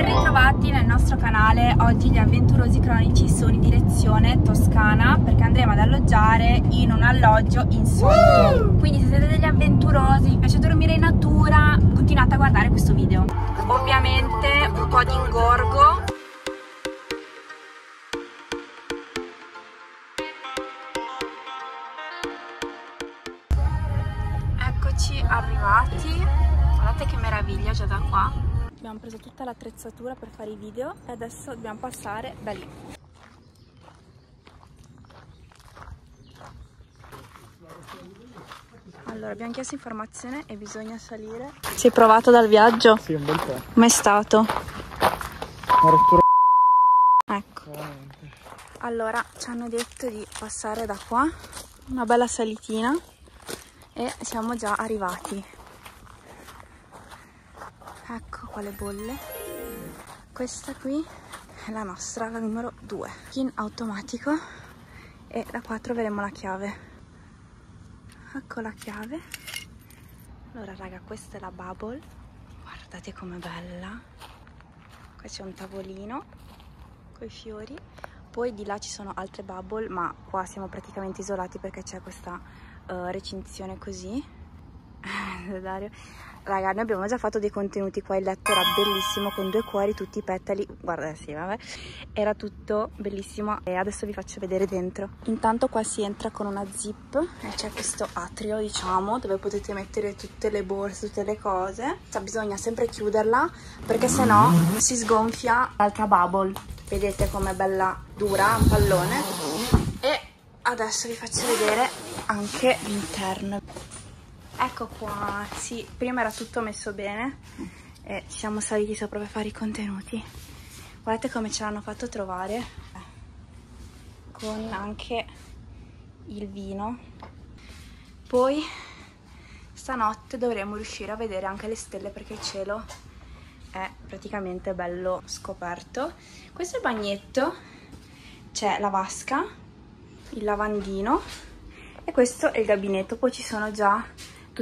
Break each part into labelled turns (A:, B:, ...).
A: Ben ritrovati nel nostro canale, oggi gli avventurosi cronici sono in direzione Toscana perché andremo ad alloggiare in un alloggio insolito. Quindi se siete degli avventurosi, vi piace dormire in natura, continuate a guardare questo video. Ovviamente un po' di ingorgo. Eccoci arrivati, guardate che meraviglia già da qua. Abbiamo preso tutta l'attrezzatura per fare i video e adesso dobbiamo passare da lì. Allora, abbiamo chiesto informazione e bisogna salire. Sei provato dal viaggio?
B: Sì, un bel po'.
A: Com'è stato?
B: Una rottura
A: Ecco. Allora, ci hanno detto di passare da qua, una bella salitina e siamo già arrivati. Ecco qua le bolle. Questa qui è la nostra, la numero 2. In automatico e da qua troveremo la chiave. Ecco la chiave. Allora raga, questa è la bubble. Guardate com'è bella. Qua c'è un tavolino con i fiori. Poi di là ci sono altre bubble, ma qua siamo praticamente isolati perché c'è questa uh, recinzione così. Dario. Raga, noi abbiamo già fatto dei contenuti qua, il letto era bellissimo con due cuori, tutti i petali, guarda sì, vabbè, era tutto bellissimo e adesso vi faccio vedere dentro. Intanto qua si entra con una zip e c'è questo atrio, diciamo, dove potete mettere tutte le borse, tutte le cose. Cioè, bisogna sempre chiuderla perché sennò si sgonfia l'altra bubble. Vedete com'è bella dura, un pallone. E adesso vi faccio vedere anche l'interno. Ecco qua, sì, prima era tutto messo bene e ci siamo saliti sopra per fare i contenuti. Guardate come ce l'hanno fatto trovare, con anche il vino. Poi stanotte dovremo riuscire a vedere anche le stelle perché il cielo è praticamente bello scoperto. Questo è il bagnetto, c'è la vasca, il lavandino e questo è il gabinetto. Poi ci sono già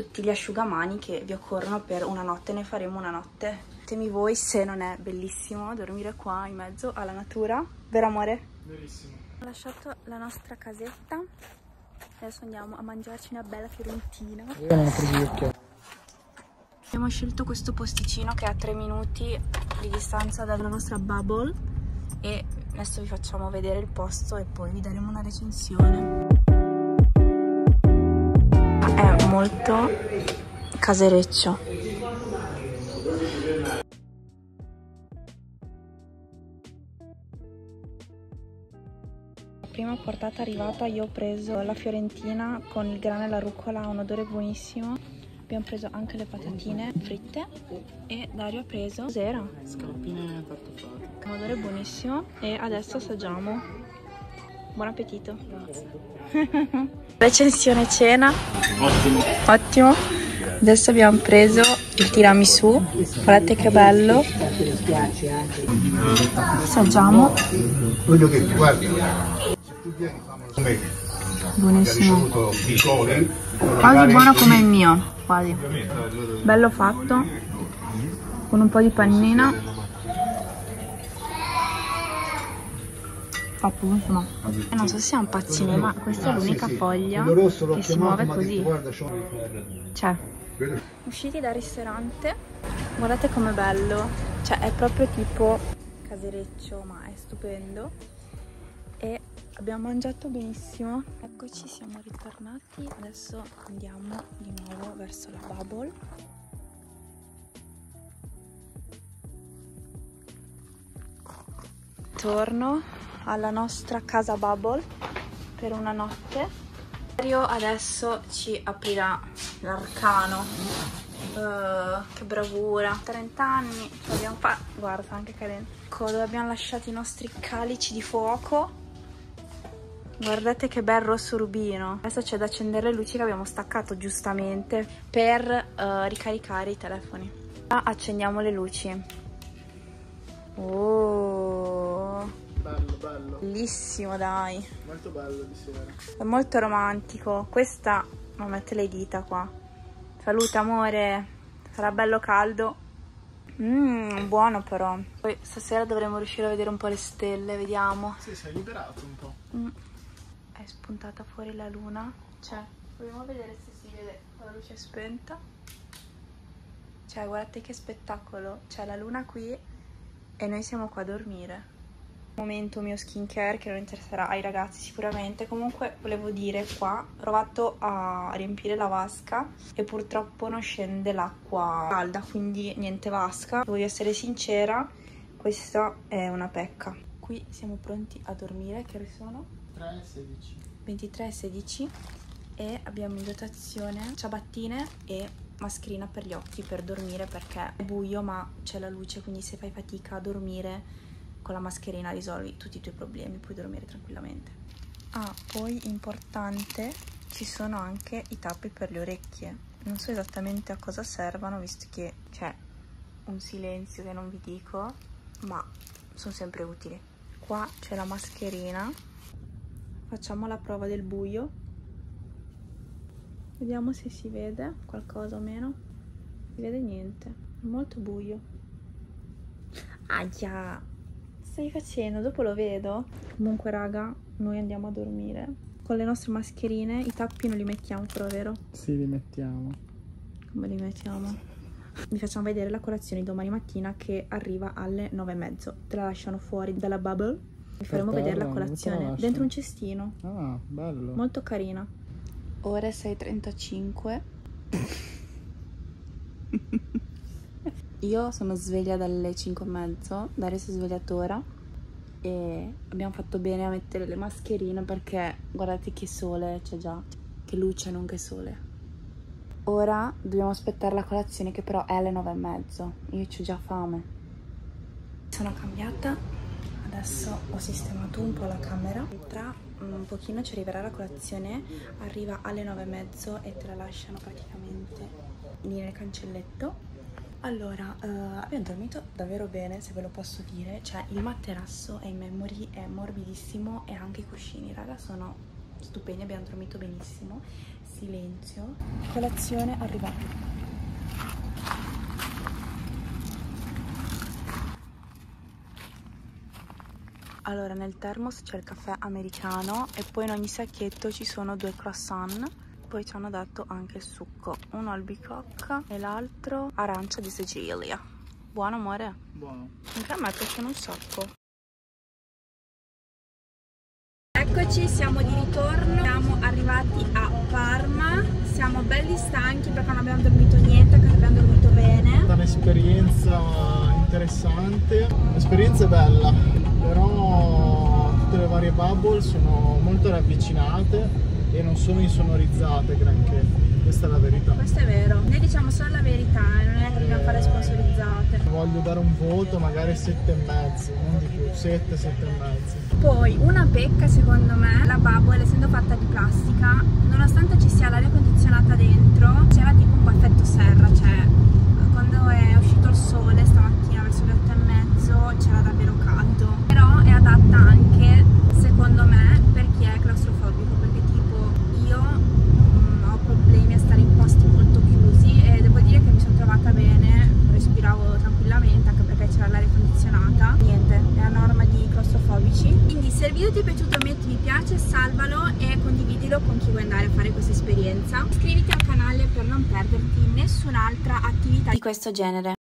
A: tutti gli asciugamani che vi occorrono per una notte, ne faremo una notte. Ditemi voi se non è bellissimo dormire qua in mezzo alla natura, vero amore?
B: Verissimo.
A: Ho lasciato la nostra casetta, adesso andiamo a mangiarci una bella fiorentina. Abbiamo scelto questo posticino che è a 3 minuti di distanza dalla nostra bubble e adesso vi facciamo vedere il posto e poi vi daremo una recensione. Molto casereccio. La prima portata arrivata io ho preso la fiorentina con il grano e la rucola, ha un odore buonissimo. Abbiamo preso anche le patatine fritte e Dario ha preso cos'era?
B: Scaloppine tartufate.
A: Un odore buonissimo e adesso assaggiamo. Buon appetito. Recensione cena.
B: Ottimo.
A: Ottimo. Adesso abbiamo preso il tiramisù. Guardate che bello. Assaggiamo.
C: quello che come
A: Buonissimo. Quasi buono come il mio. Quasi. Bello fatto. Con un po' di pannina. Troppo buono. E non so se siamo pazzini, ma questa è l'unica foglia
C: quello rosso l'ho
A: che si muove così. Cioè, usciti dal ristorante, guardate com'è bello, cioè è proprio tipo casereccio, ma è stupendo e abbiamo mangiato benissimo. Eccoci, siamo ritornati, adesso andiamo di nuovo verso la bubble. Torno alla nostra casa bubble per una notte. Mario adesso ci aprirà l'arcano. Uh, che bravura, 30 anni, ce l'abbiamo fatta. Guarda, anche cadendo. Ecco, dove abbiamo lasciato i nostri calici di fuoco. Guardate che bel rosso rubino. Adesso c'è da accendere le luci che abbiamo staccato giustamente per eh, ricaricare i telefoni. Accendiamo le luci. Oh. Bellissimo dai.
B: Molto bello di sera.
A: È molto romantico. Questa, ma mette le dita qua. Salute amore, sarà bello caldo. Mmm, buono però. Poi stasera dovremo riuscire a vedere un po' le stelle, vediamo.
B: Sì, si è liberato un po'.
A: Mm. È spuntata fuori la luna. Cioè, proviamo a vedere se si vede la luce spenta. Cioè, guardate che spettacolo. C'è la luna qui e noi siamo qua a dormire. Momento mio skincare che non interesserà ai ragazzi sicuramente. Comunque volevo dire qua, ho provato a riempire la vasca e purtroppo non scende l'acqua calda, quindi niente vasca. Voglio essere sincera, questa è una pecca. Qui siamo pronti a dormire, che ore sono?
B: 3 16.
A: 23 e 16 e abbiamo in dotazione ciabattine e mascherina per gli occhi per dormire perché è buio ma c'è la luce quindi se fai fatica a dormire con la mascherina risolvi tutti i tuoi problemi puoi dormire tranquillamente. Ah poi importante ci sono anche i tappi per le orecchie. Non so esattamente a cosa servano visto che c'è un silenzio che non vi dico ma sono sempre utili. Qua c'è la mascherina. Facciamo la prova del buio. Vediamo se si vede qualcosa o meno. Si vede niente. È molto buio. Già stai facendo dopo lo vedo comunque raga noi andiamo a dormire con le nostre mascherine i tappi non li mettiamo però vero?
B: Sì, li mettiamo.
A: come li mettiamo? vi facciamo vedere la colazione domani mattina che arriva alle 9 e mezzo te la lasciano fuori dalla bubble vi faremo vedere la
B: la
A: colazione
B: lasciano?
A: dentro un cestino
B: Ah, bello.
A: molto carina ore 6.35 io sono sveglia dalle 5 e mezzo Dario si è svegliato ora. E abbiamo fatto bene a mettere le mascherine perché guardate che sole c'è già che luce non che sole. Ora dobbiamo aspettare la colazione che però è alle 9 e mezzo. Io ho già fame. Sono cambiata. Adesso ho sistemato un po' la camera. Tra un pochino ci arriverà la colazione. Arriva alle 9 e mezzo e te la lasciano praticamente lì nel cancelletto allora eh, abbiamo dormito davvero bene se ve lo posso dire. Cioè il materasso è in memory è morbidissimo e anche i cuscini raga sono stupendi abbiamo dormito benissimo. Silenzio. Colazione arriva. Allora, nel thermos c'è il caffè americano e poi in ogni sacchetto ci sono due croissant. Poi ci hanno dato anche il succo, uno albicocca e l'altro arancia di Sicilia. Buono amore?
B: Buono.
A: Anche a me piacciono un sacco. Eccoci, siamo di ritorno, siamo arrivati a Parma, siamo belli stanchi perché non abbiamo dormito niente, perché abbiamo dormito bene.
B: È stata un'esperienza interessante. L'esperienza è bella, però tutte le varie bubble sono molto ravvicinate e non sono insonorizzate granché. Questa è la verità.
A: Questo è vero, noi diciamo solo la verità, eh, non è che dobbiamo fare sponsorizzate.
B: Voglio dare un voto, magari 7 e mezzo, non di più, 7, 7 e mezzo.
A: Poi una pecca secondo me, la bubble essendo fatta di plastica, nonostante ci sia l'aria condizionata dentro, c'era tipo un po' effetto serra, cioè quando è uscito il sole stamattina verso le 8 e mezzo c'era davvero caldo. Però è adatta anche, secondo me, per chi è claustrofobico, perché tipo io mm, ho problemi a stare in posti molto chiusi e devo dire che mi sono trovata bene, respiravo tranquillamente anche perché c'era l'aria condizionata. Niente, è a norma di claustrofobici. Quindi se il video ti è piaciuto metti mi piace, salvalo e condividilo con chi vuoi andare a fare questa esperienza. Iscriviti al canale per non perderti nessun'altra attività di questo genere.